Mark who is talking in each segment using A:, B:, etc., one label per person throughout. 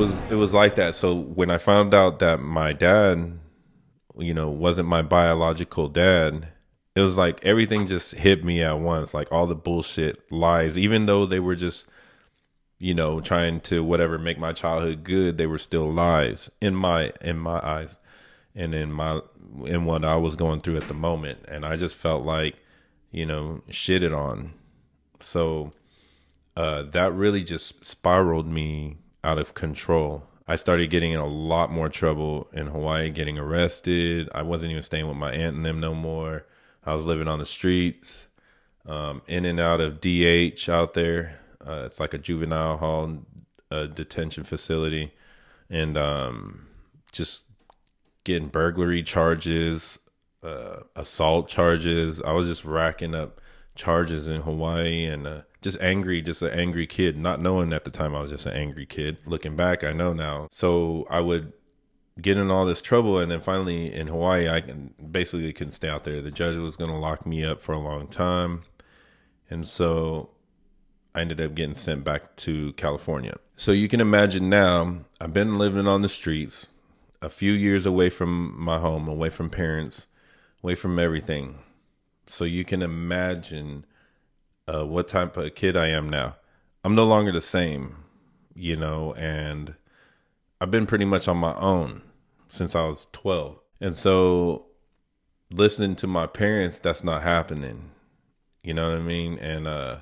A: was it was like that. So when I found out that my dad, you know, wasn't my biological dad, it was like everything just hit me at once. Like all the bullshit lies, even though they were just, you know, trying to whatever make my childhood good, they were still lies in my in my eyes, and in my in what I was going through at the moment. And I just felt like, you know, shitted on. So uh, that really just spiraled me out of control. I started getting in a lot more trouble in Hawaii, getting arrested. I wasn't even staying with my aunt and them no more. I was living on the streets, um, in and out of DH out there. Uh, it's like a juvenile hall uh, detention facility, and um, just getting burglary charges, uh, assault charges. I was just racking up charges in Hawaii and uh, just angry, just an angry kid, not knowing at the time I was just an angry kid. Looking back, I know now. So I would get in all this trouble and then finally in Hawaii I can basically couldn't stay out there. The judge was gonna lock me up for a long time. And so I ended up getting sent back to California. So you can imagine now, I've been living on the streets, a few years away from my home, away from parents, away from everything. So you can imagine uh, what type of kid I am now. I'm no longer the same, you know, and I've been pretty much on my own since I was 12. And so listening to my parents, that's not happening. You know what I mean? And, uh,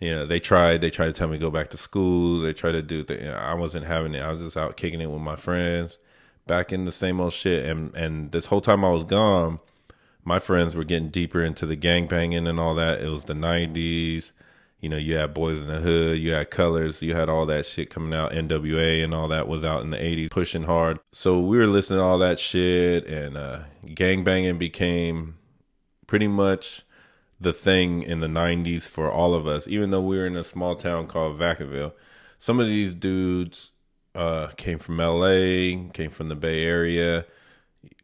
A: you know, they tried, they tried to tell me to go back to school. They tried to do the, you know, I wasn't having it. I was just out kicking it with my friends, back in the same old shit. And, and this whole time I was gone, my friends were getting deeper into the gang banging and all that. It was the 90s you know, you had Boyz n the Hood, you had Colors, you had all that shit coming out. NWA and all that was out in the 80s, pushing hard. So we were listening to all that shit, and uh, gang banging became pretty much the thing in the 90s for all of us, even though we were in a small town called Vacaville. Some of these dudes uh, came from LA, came from the Bay Area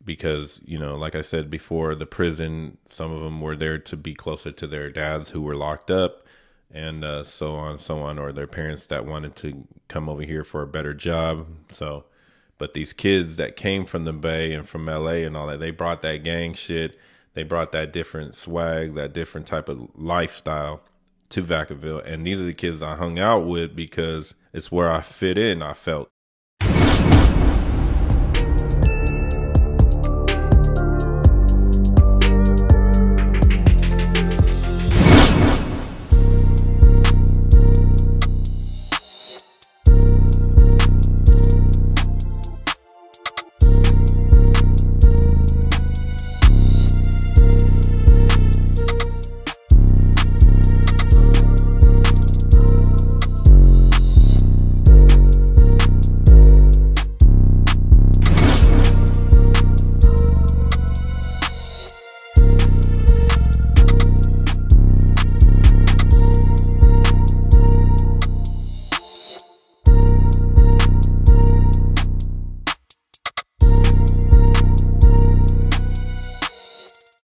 A: because you know like i said before the prison some of them were there to be closer to their dads who were locked up and uh, so on so on, or their parents that wanted to come over here for a better job. So, but these kids that came from the Bay and from LA and all that, they brought that gang shit. They brought that different swag, that different type of lifestyle to Vacaville. And these are the kids I hung out with because it's where I fit in, I felt.